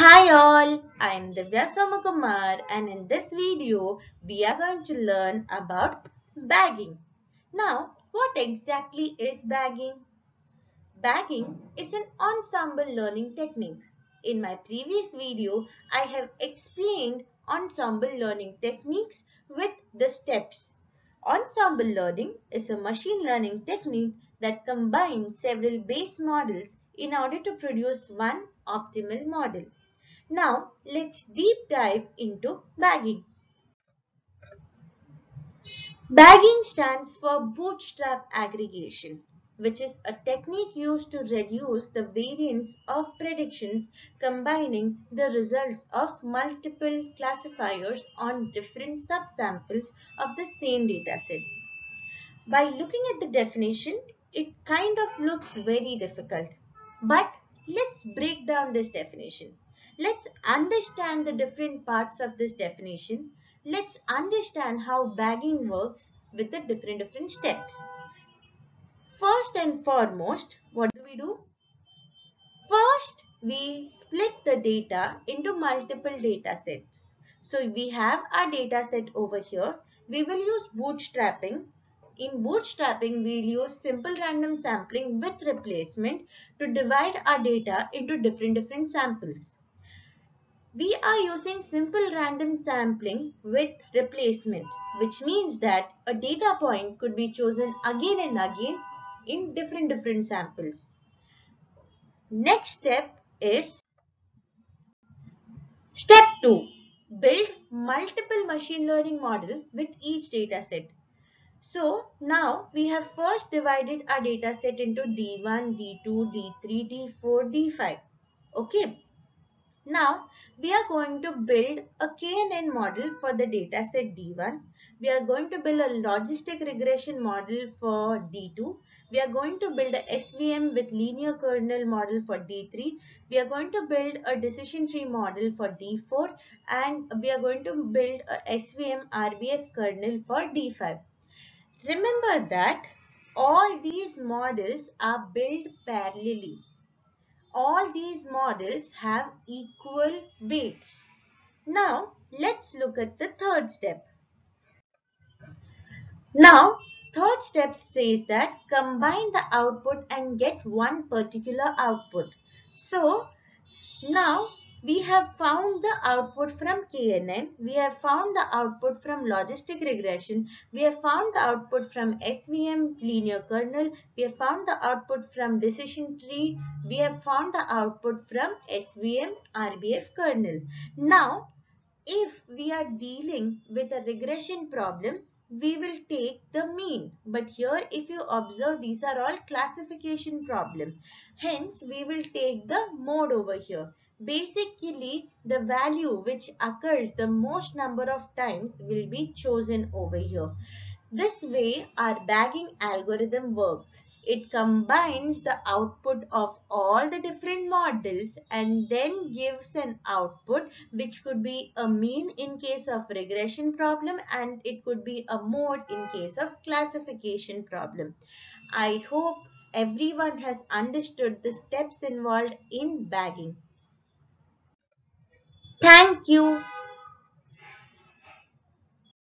Hi all, I am Divya Somakumar and in this video we are going to learn about bagging. Now what exactly is bagging? Bagging is an ensemble learning technique. In my previous video I have explained ensemble learning techniques with the steps. Ensemble learning is a machine learning technique that combines several base models in order to produce one optimal model. Now let's deep dive into bagging. Bagging stands for bootstrap aggregation, which is a technique used to reduce the variance of predictions combining the results of multiple classifiers on different subsamples of the same dataset. By looking at the definition, it kind of looks very difficult. But let's break down this definition. Let's understand the different parts of this definition. Let's understand how bagging works with the different different steps. First and foremost, what do we do? First, we split the data into multiple data sets. So we have our data set over here. We will use bootstrapping. In bootstrapping, we'll use simple random sampling with replacement to divide our data into different different samples. We are using simple random sampling with replacement, which means that a data point could be chosen again and again in different different samples. Next step is step 2. Build multiple machine learning model with each data set. So now we have first divided our data set into D1, D2, D3, D4, D5. Okay. Now, we are going to build a KNN model for the dataset D1. We are going to build a logistic regression model for D2. We are going to build a SVM with linear kernel model for D3. We are going to build a decision tree model for D4 and we are going to build a SVM RBF kernel for D5. Remember that all these models are built parallelly all these models have equal weights. Now, let's look at the third step. Now, third step says that combine the output and get one particular output. So, now we have found the output from KNN, we have found the output from logistic regression, we have found the output from SVM linear kernel, we have found the output from decision tree, we have found the output from SVM RBF kernel. Now, if we are dealing with a regression problem, we will take the mean. But here if you observe these are all classification problem. Hence we will take the mode over here. Basically, the value which occurs the most number of times will be chosen over here. This way, our bagging algorithm works. It combines the output of all the different models and then gives an output which could be a mean in case of regression problem and it could be a mode in case of classification problem. I hope everyone has understood the steps involved in bagging. Thank you.